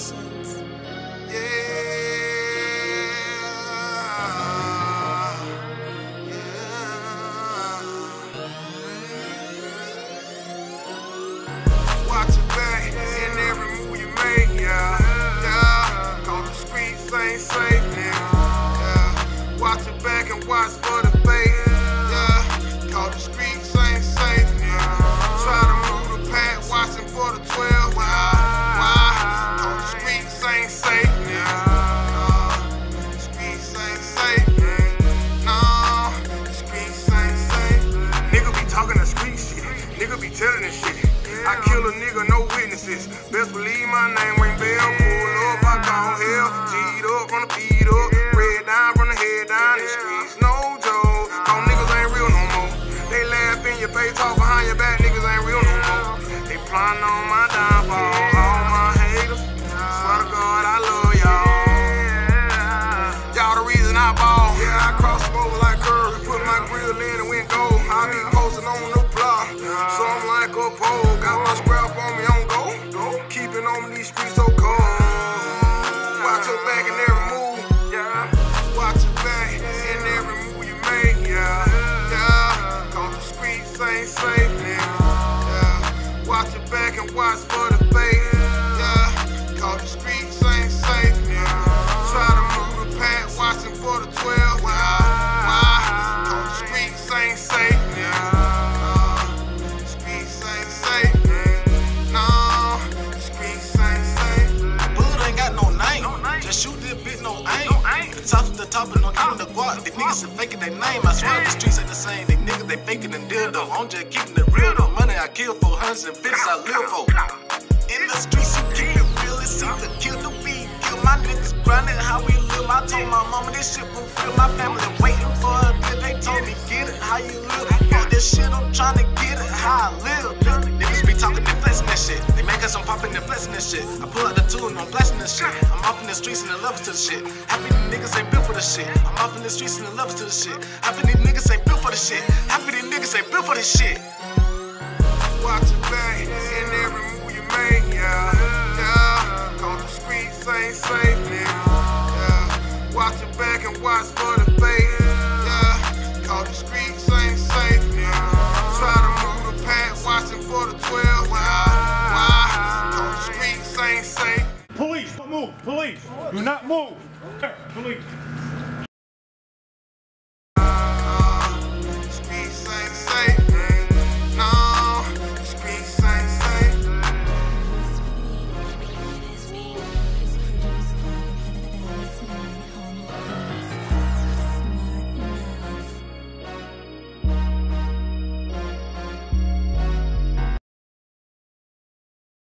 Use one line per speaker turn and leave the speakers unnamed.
Watch your back in every move you make, yeah. Yeah. The Kill a nigga, no witnesses. Best believe my name ring bell. Pull up, I call hell. G'd up, run the beat up. Red down, run the head down. The streets, no joke. Cause niggas ain't real no more. They laugh in your face, talk behind your back. Niggas ain't real no more. They plotting on my downfall. All my haters. Swear to God, I love y'all. Y'all the reason I ball. Yeah, I cross them over like curve. Put my grill in and went gold. I be watch for the face. The
top of the guap. These niggas are faking their name. I swear the streets ain't the same. They niggas, they faking and deal though. I'm just keeping it real though. Money I kill for, hundreds and fifties I live for. In the streets, you keep it real. It's either kill the beat, kill my niggas grinding how we live. I told my mama this shit will feel my family waiting for a bit. They told me get it how you live. Fuck this shit, I'm trying to get it how I live. Talking and flexing that shit. They make us I'm popping and flexing this shit. I pull out the tool and I'm blasting this shit. I'm off in the streets and the lovers to the shit. Happy these niggas ain't built for the shit. I'm off in the streets and the lovers to the shit. Happy these niggas ain't built for the shit. Happy these niggas ain't built for the shit.
Watch your back in every move you make. Yeah.
Police, do not move. Police.